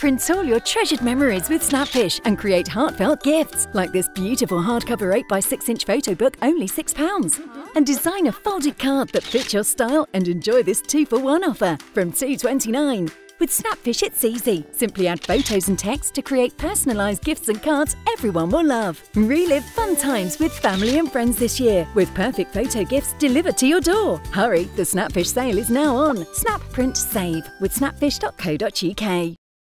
Print all your treasured memories with Snapfish and create heartfelt gifts like this beautiful hardcover 8x6 inch photo book, only £6. Uh-huh. And design a folded card that fits your style and enjoy this two for one offer from $2.29. With Snapfish, it's easy. Simply add photos and text to create personalised gifts and cards everyone will love. Relive fun times with family and friends this year with perfect photo gifts delivered to your door. Hurry, the Snapfish sale is now on. Snap, print, save with snapfish.co.uk.